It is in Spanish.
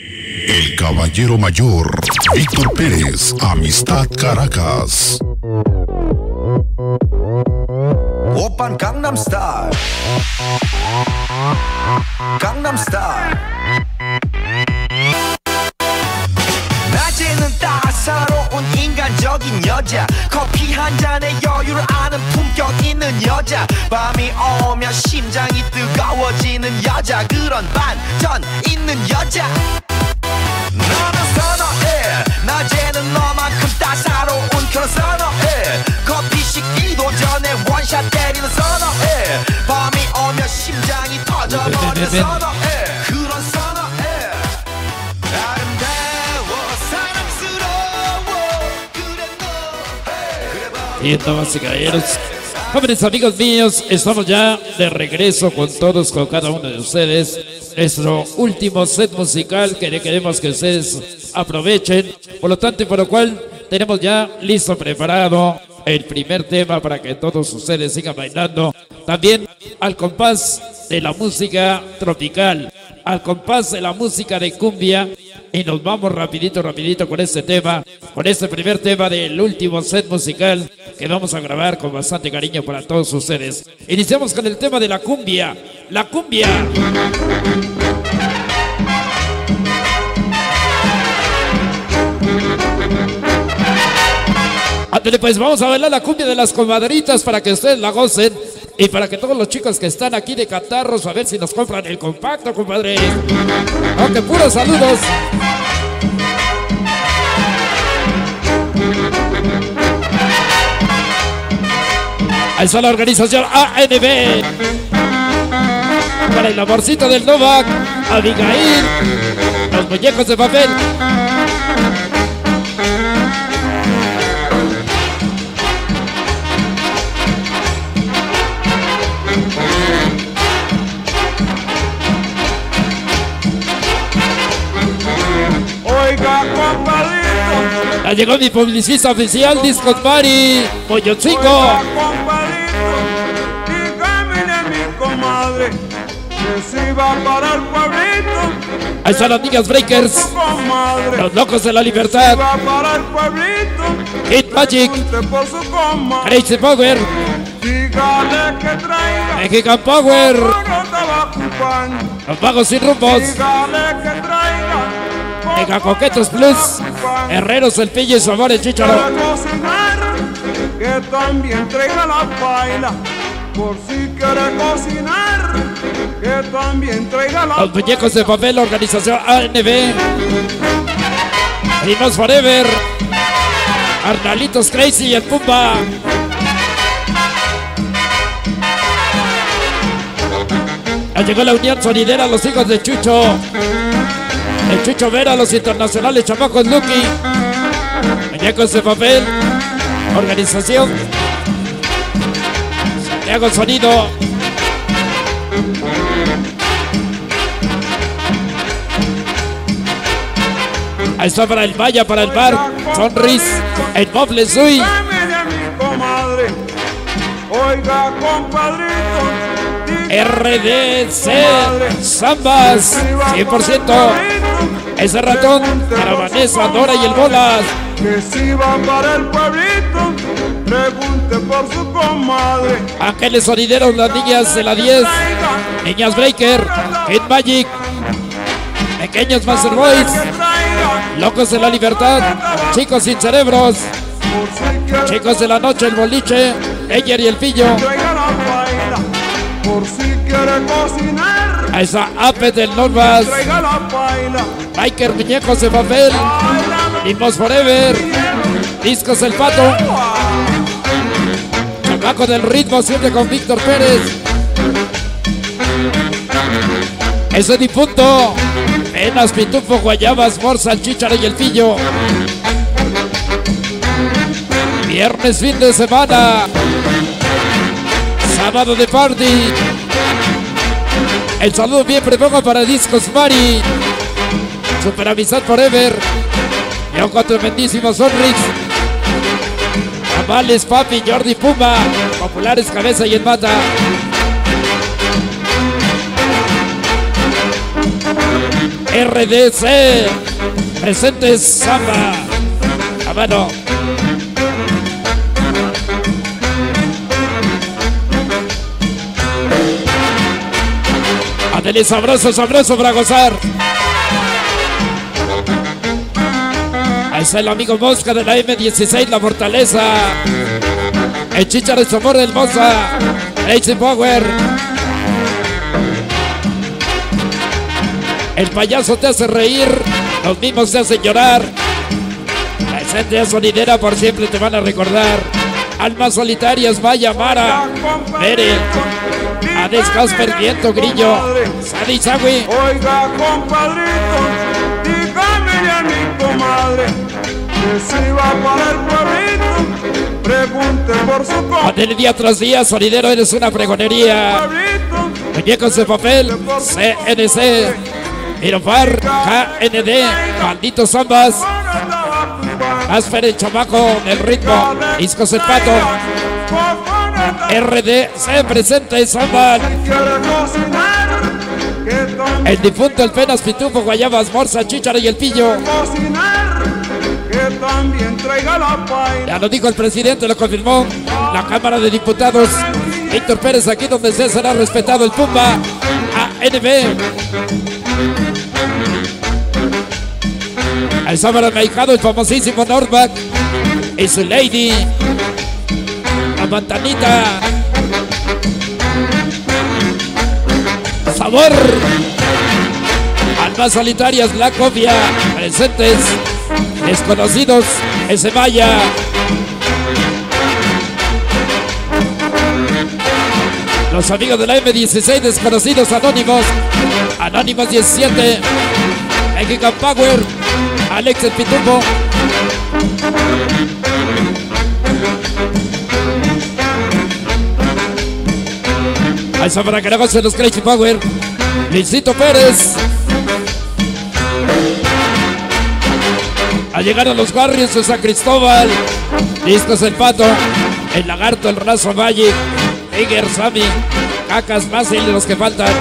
El caballero mayor, Víctor Pérez, Amistad Caracas. Open Gangnam Style Gangnam Style 낮에는 따사로운 인간적인 여자 커피 한 잔에 여유를 아는 품격 있는 여자 밤이 오면 심장이 뜨거워지는 여자 그런 반전 있는 여자 너 Bien, damas y caballeros. Jóvenes amigos míos, estamos ya de regreso con todos, con cada uno de ustedes. Nuestro último set musical que queremos que ustedes aprovechen. Por lo tanto y por lo cual tenemos ya listo, preparado el primer tema para que todos ustedes sigan bailando. También al compás de la música tropical, al compás de la música de cumbia. Y nos vamos rapidito, rapidito con este tema, con este primer tema del último set musical que vamos a grabar con bastante cariño para todos ustedes. Iniciamos con el tema de la cumbia. La cumbia. Ándale, pues vamos a bailar la cumbia de las comadritas para que ustedes la gocen. Y para que todos los chicos que están aquí de Catarros, a ver si nos compran el compacto, compadre. Aunque puros saludos. Ahí está la organización ANB. Para el amorcito del Novak, Abigail, los muñecos de papel. Llegó mi publicista oficial, Disco Party, Pollo Chico. Ahí están las niñas Breakers, los locos de la libertad, Hit Magic, Crazy Power, Mexican Power, los vagos sin rumbos, Mega Coquetos Plus, Herreros El Pillo y su amor el Chicharo. que también traiga la paila, por si quiere cocinar, que también traiga la Los muñecos de papel, organización ANB, Primos Forever, Arnalitos Crazy y el Pumba. Ya llegó la unión sonidera, los hijos de Chucho. El Chucho Vera, los internacionales chamacos Lucky. Muñecos de papel, organización. Santiago Sonido. Ahí está para el Maya, para el bar. Sonris, el Boble Sui. Oiga compadrito, RDC Zambas 100%. Ese ratón para Vanessa, Dora y el Bolas. que si va para el pueblito, pregunte por su comadre, Ángeles Sonideros, las niñas de la 10. Niñas Breaker, Hit Magic. Pequeños Master Boys. Locos de la Libertad. Chicos sin cerebros. Chicos de la noche, el boliche. Eyer y el pillo. Quiere cocinar, A esa Ape del Normas. traiga la paila, Biker Muñecos de Papel. Limos Forever. Discos El Pato. Chamaco del ritmo, siempre con Víctor Pérez. Ese difunto. Penas, pitufo, guayabas, morsa, el chícharo y el pillo. Viernes, fin de semana. Sábado de party. El saludo bien prepongo para Discos Mari. Super Amistad Forever. Y un tremendísimo Sonrix. Amales, Papi, Jordi Puma. Populares Cabeza y en Mata. RDC. Presentes Samba. A mano. Adeli, sabroso, sabroso para gozar. Ahí está el amigo Mosca de la M16, la fortaleza. El chicharo de amor Moza. Crazy Power. El payaso te hace reír, los mismos te hacen llorar. La esencia sonidera por siempre te van a recordar. Almas solitarias, Maya Mara, Mere, Ades Casper, Viento, Grillo, Sadi Sagui, Oiga, compadrito, dígame a mi comadre que si va para el pueblito, pregunte por su Adel día tras día, sonidero eres una fregonería. Muñecos de papel, CNC, Mirofar, KND, Malditos Zambas, Asfer el chamaco del ritmo, Discos el pato, RD, se presenta en que también el difunto, el penas, pitufo, guayabas, morsa, chícharo y el pillo. Ya lo dijo el presidente, lo confirmó la Cámara de Diputados. Víctor Pérez, aquí donde se será respetado el Pumba, ANB. El sábado ahijado, el famosísimo Norback y su lady, la mantanita. Sabor. Almas solitarias, la copia, presentes, desconocidos, ese vaya. Los amigos de la M16 desconocidos anónimos. Anónimos 17. Mexican Power. Alex el Pitufo. Al para que negocie los Crazy Power. Luisito Pérez. A llegar a los barrios de San Cristóbal. Discos el Pato. El Lagarto, el Razo Valle. Tiger, Sammy. Cacas, más de los que faltan.